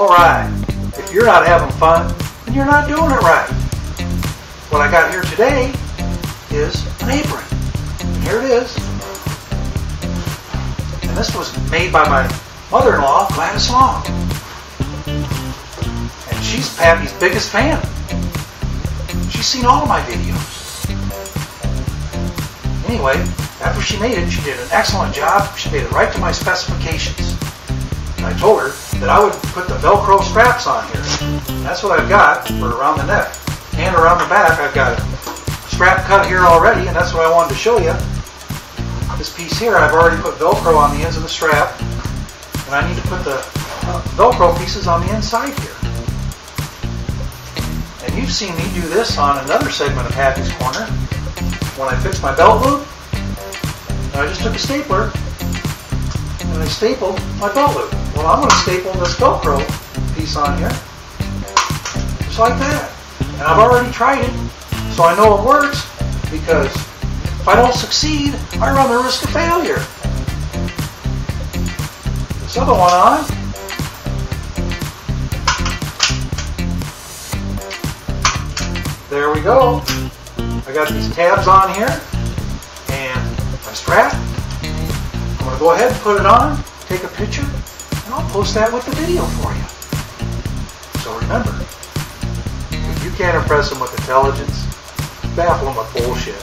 Alright, if you're not having fun, then you're not doing it right. What I got here today is an apron. And here it is. And this was made by my mother-in-law, Gladys Long. And she's Pappy's biggest fan. She's seen all of my videos. Anyway, after she made it, she did an excellent job. She made it right to my specifications. I told her that I would put the Velcro straps on here. That's what I've got for around the neck. And around the back, I've got a strap cut here already, and that's what I wanted to show you. This piece here, I've already put Velcro on the ends of the strap. And I need to put the Velcro pieces on the inside here. And you've seen me do this on another segment of Pappy's Corner. When I fixed my belt loop, I just took a stapler and I stapled my belt loop. Well, I'm going to staple this Velcro piece on here, just like that. And I've already tried it, so I know it works, because if I don't succeed, I run the risk of failure. This other one on. There we go. I got these tabs on here and my strap. I'm going to go ahead and put it on, take a picture, I'll post that with the video for you. So remember, if you can't impress them with intelligence, baffle them with bullshit.